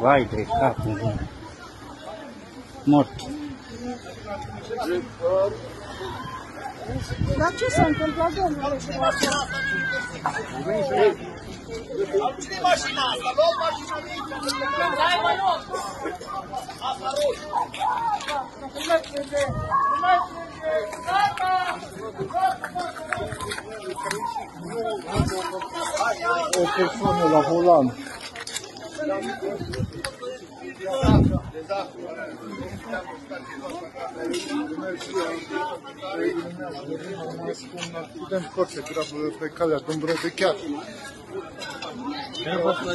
Vai de capul meu. Mort. Dar ce s-a întâmplat, domnule? Cine mașina asta? Luați mașina de aici. Hai, mă, nu! Asta roșu. O persoană la volan. Accident foarte grav pe calea Dombrăvecheat. Care a fost la